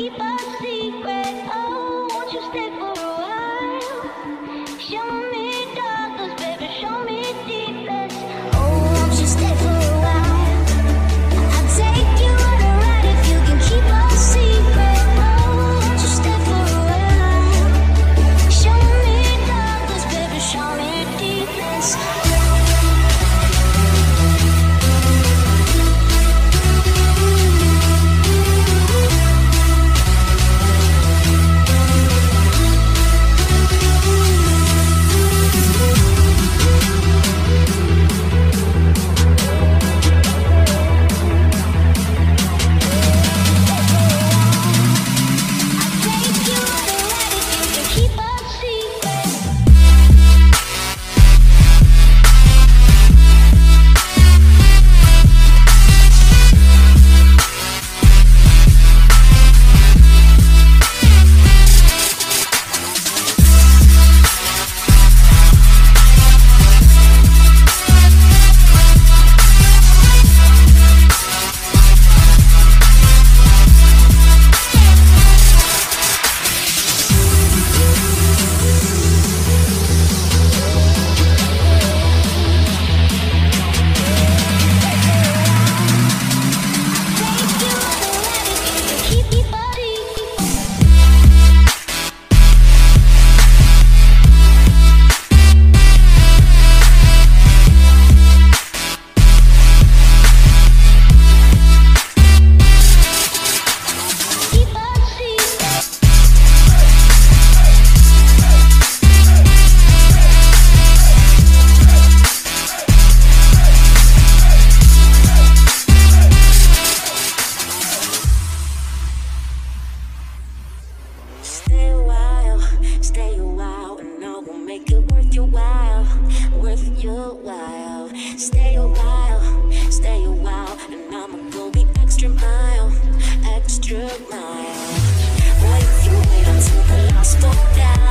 Keep a secret, oh, won't you stay for make it worth your while, worth your while. Stay a while, stay a while, and I'ma go the extra mile, extra mile. Wait, you wait until the last go down.